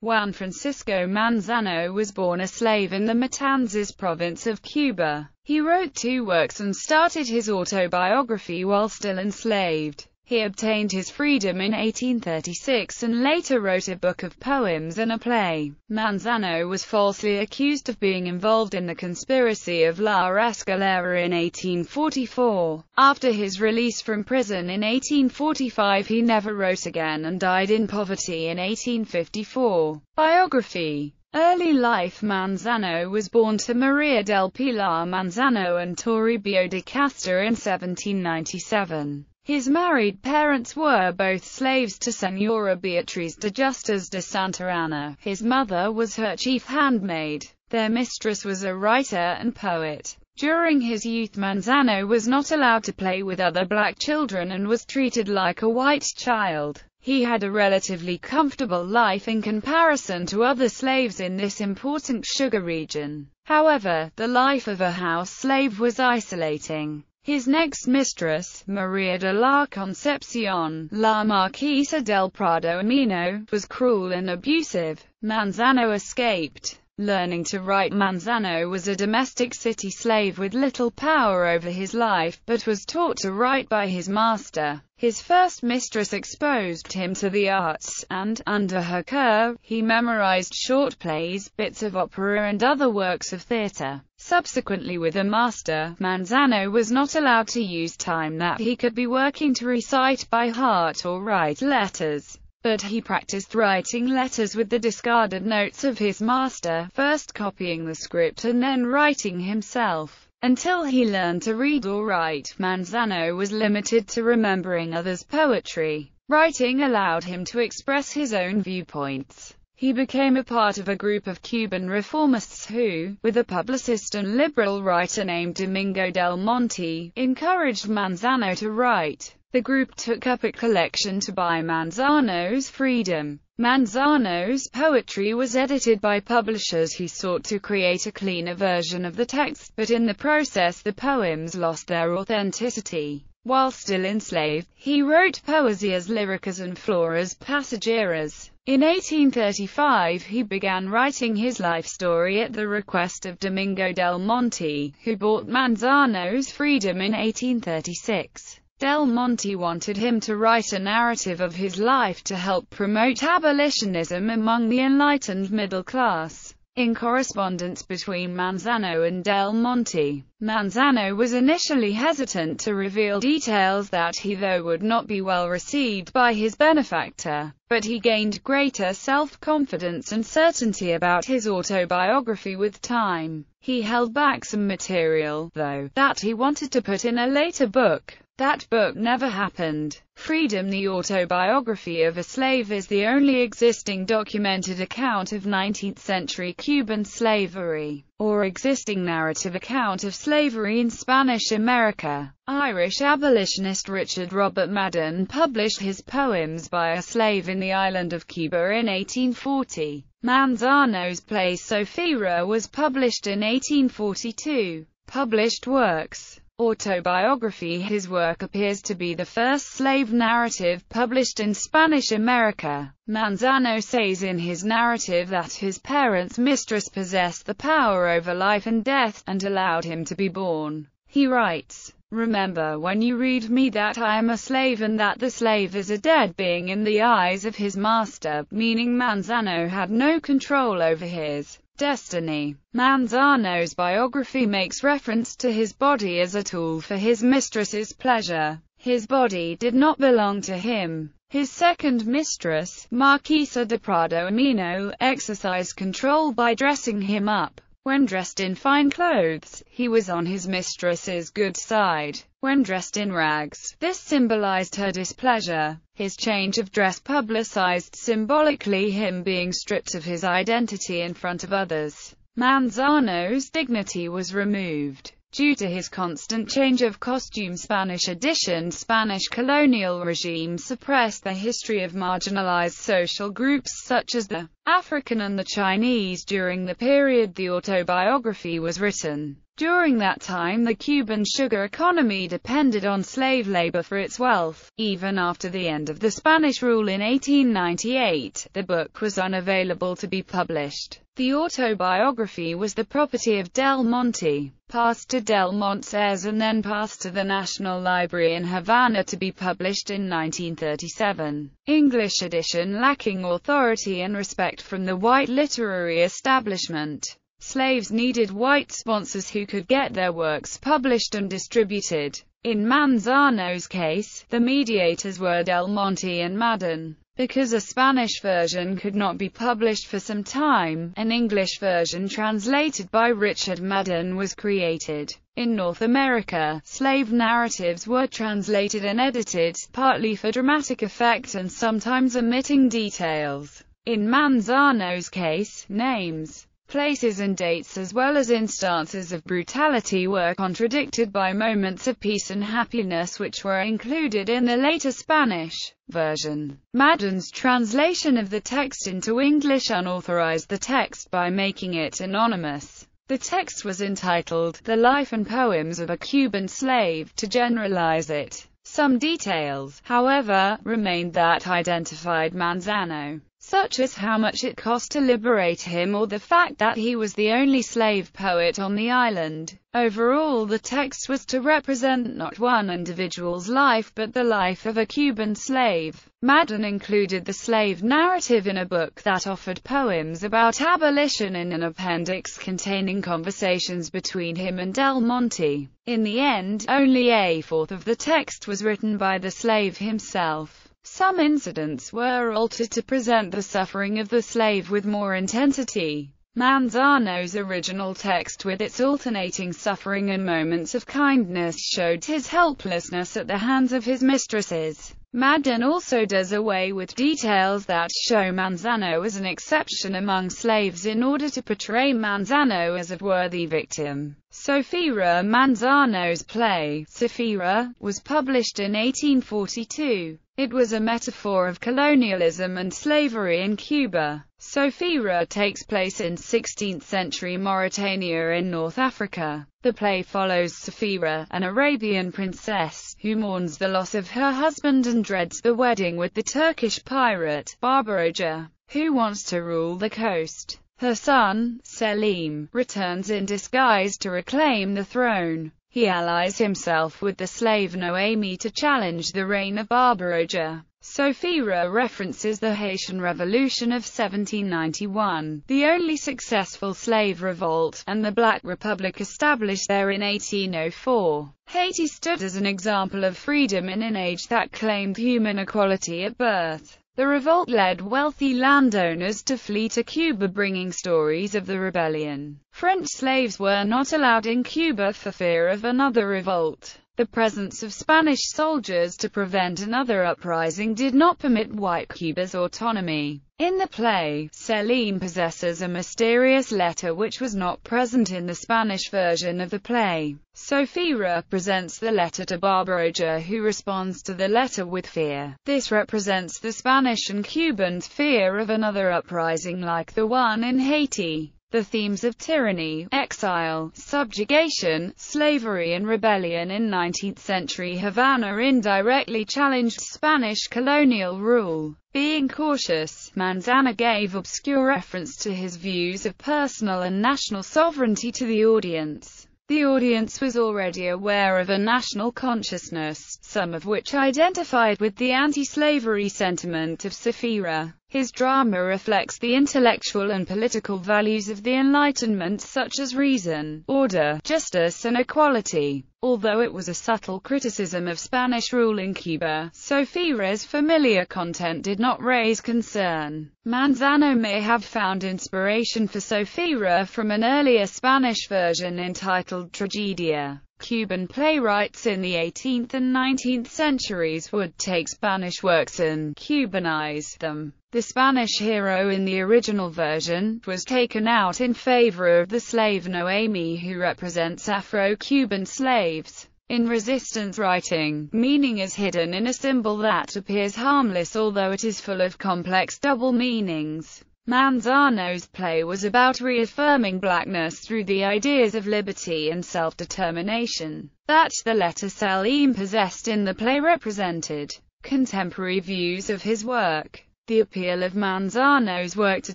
Juan Francisco Manzano was born a slave in the Matanzas province of Cuba. He wrote two works and started his autobiography while still enslaved. He obtained his freedom in 1836 and later wrote a book of poems and a play. Manzano was falsely accused of being involved in the conspiracy of La Escalera in 1844. After his release from prison in 1845 he never wrote again and died in poverty in 1854. Biography Early life Manzano was born to Maria del Pilar Manzano and Toribio de Castro in 1797. His married parents were both slaves to Senora Beatriz de Justas de Santa. His mother was her chief handmaid. Their mistress was a writer and poet. During his youth Manzano was not allowed to play with other black children and was treated like a white child. He had a relatively comfortable life in comparison to other slaves in this important sugar region. However, the life of a house slave was isolating. His next mistress, Maria de la Concepcion, La Marquesa del Prado Ameno, was cruel and abusive. Manzano escaped. Learning to write Manzano was a domestic city slave with little power over his life, but was taught to write by his master. His first mistress exposed him to the arts, and, under her care, he memorized short plays, bits of opera and other works of theatre. Subsequently with a master, Manzano was not allowed to use time that he could be working to recite by heart or write letters. But he practiced writing letters with the discarded notes of his master, first copying the script and then writing himself. Until he learned to read or write, Manzano was limited to remembering others' poetry. Writing allowed him to express his own viewpoints. He became a part of a group of Cuban reformists who, with a publicist and liberal writer named Domingo del Monte, encouraged Manzano to write. The group took up a collection to buy Manzano's freedom. Manzano's poetry was edited by publishers who sought to create a cleaner version of the text, but in the process the poems lost their authenticity. While still enslaved, he wrote poesias lyricas and Flores pasajeras. In 1835 he began writing his life story at the request of Domingo del Monte, who bought Manzano's freedom in 1836. Del Monte wanted him to write a narrative of his life to help promote abolitionism among the enlightened middle class. In correspondence between Manzano and Del Monte, Manzano was initially hesitant to reveal details that he though would not be well received by his benefactor, but he gained greater self-confidence and certainty about his autobiography with time. He held back some material, though, that he wanted to put in a later book. That book never happened. Freedom The autobiography of a slave is the only existing documented account of 19th-century Cuban slavery, or existing narrative account of slavery in Spanish America. Irish abolitionist Richard Robert Madden published his Poems by a Slave in the Island of Cuba in 1840. Manzano's play Zafira was published in 1842. Published works autobiography His work appears to be the first slave narrative published in Spanish America. Manzano says in his narrative that his parents' mistress possessed the power over life and death, and allowed him to be born. He writes, Remember when you read me that I am a slave and that the slave is a dead being in the eyes of his master, meaning Manzano had no control over his destiny. Manzano's biography makes reference to his body as a tool for his mistress's pleasure. His body did not belong to him. His second mistress, Marquesa de Prado Ameno, exercised control by dressing him up. When dressed in fine clothes, he was on his mistress's good side. When dressed in rags, this symbolized her displeasure. His change of dress publicized symbolically him being stripped of his identity in front of others. Manzano's dignity was removed. Due to his constant change of costume Spanish edition Spanish colonial regime suppressed the history of marginalized social groups such as the African and the Chinese during the period the autobiography was written. During that time the Cuban sugar economy depended on slave labor for its wealth. Even after the end of the Spanish rule in 1898, the book was unavailable to be published. The autobiography was the property of Del Monte, passed to Del Montes and then passed to the National Library in Havana to be published in 1937. English edition lacking authority and respect from the white literary establishment. Slaves needed white sponsors who could get their works published and distributed. In Manzano's case, the mediators were Del Monte and Madden. Because a Spanish version could not be published for some time, an English version translated by Richard Madden was created. In North America, slave narratives were translated and edited, partly for dramatic effect and sometimes omitting details. In Manzano's case, names Places and dates as well as instances of brutality were contradicted by moments of peace and happiness which were included in the later Spanish version. Madden's translation of the text into English unauthorized the text by making it anonymous. The text was entitled, The Life and Poems of a Cuban Slave, to generalize it. Some details, however, remained that identified Manzano such as how much it cost to liberate him or the fact that he was the only slave poet on the island. Overall the text was to represent not one individual's life but the life of a Cuban slave. Madden included the slave narrative in a book that offered poems about abolition in an appendix containing conversations between him and Del Monte. In the end, only a fourth of the text was written by the slave himself. Some incidents were altered to present the suffering of the slave with more intensity. Manzano's original text with its alternating suffering and moments of kindness showed his helplessness at the hands of his mistresses. Madden also does away with details that show Manzano as an exception among slaves in order to portray Manzano as a worthy victim. Sofia Manzano's play, Sofia, was published in 1842. It was a metaphor of colonialism and slavery in Cuba. Sofia takes place in 16th-century Mauritania in North Africa. The play follows Sofia, an Arabian princess, who mourns the loss of her husband and dreads the wedding with the Turkish pirate, Barbaroja, who wants to rule the coast. Her son, Selim, returns in disguise to reclaim the throne. He allies himself with the slave Noemi to challenge the reign of Barbaroja. Sofia references the Haitian Revolution of 1791, the only successful slave revolt, and the Black Republic established there in 1804. Haiti stood as an example of freedom in an age that claimed human equality at birth. The revolt led wealthy landowners to flee to Cuba bringing stories of the rebellion. French slaves were not allowed in Cuba for fear of another revolt. The presence of Spanish soldiers to prevent another uprising did not permit white Cuba's autonomy. In the play, Selim possesses a mysterious letter which was not present in the Spanish version of the play. Sofia presents the letter to Barbaroja who responds to the letter with fear. This represents the Spanish and Cubans' fear of another uprising like the one in Haiti. The themes of tyranny, exile, subjugation, slavery and rebellion in 19th-century Havana indirectly challenged Spanish colonial rule. Being cautious, Manzano gave obscure reference to his views of personal and national sovereignty to the audience. The audience was already aware of a national consciousness, some of which identified with the anti-slavery sentiment of Sofia. His drama reflects the intellectual and political values of the Enlightenment such as reason, order, justice and equality. Although it was a subtle criticism of Spanish rule in Cuba, Sofia's familiar content did not raise concern. Manzano may have found inspiration for Sofia from an earlier Spanish version entitled Tragedia. Cuban playwrights in the 18th and 19th centuries would take Spanish works and Cubanize them. The Spanish hero in the original version was taken out in favor of the slave Noemi who represents Afro-Cuban slaves. In resistance writing, meaning is hidden in a symbol that appears harmless although it is full of complex double meanings. Manzano's play was about reaffirming blackness through the ideas of liberty and self-determination that the letter Selim possessed in the play represented. Contemporary views of his work the appeal of Manzano's work to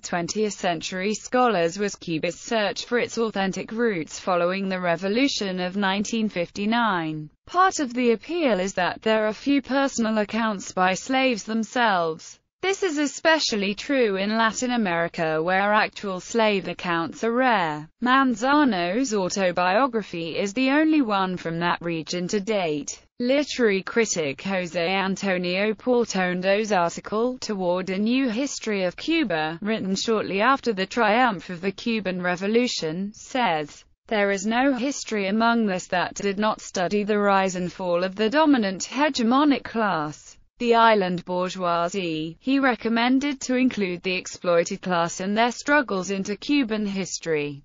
20th-century scholars was Cuba's search for its authentic roots following the revolution of 1959. Part of the appeal is that there are few personal accounts by slaves themselves. This is especially true in Latin America where actual slave accounts are rare. Manzano's autobiography is the only one from that region to date. Literary critic Jose Antonio Portuondo's article, Toward a New History of Cuba, written shortly after the triumph of the Cuban Revolution, says, There is no history among us that did not study the rise and fall of the dominant hegemonic class, the island bourgeoisie. He recommended to include the exploited class and their struggles into Cuban history.